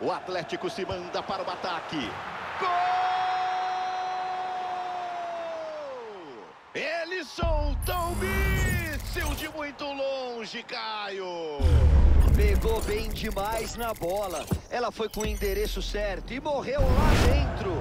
O Atlético se manda para o ataque. Gol! Ele soltou o míssil de muito longe, Caio. Pegou bem demais na bola. Ela foi com o endereço certo e morreu lá dentro.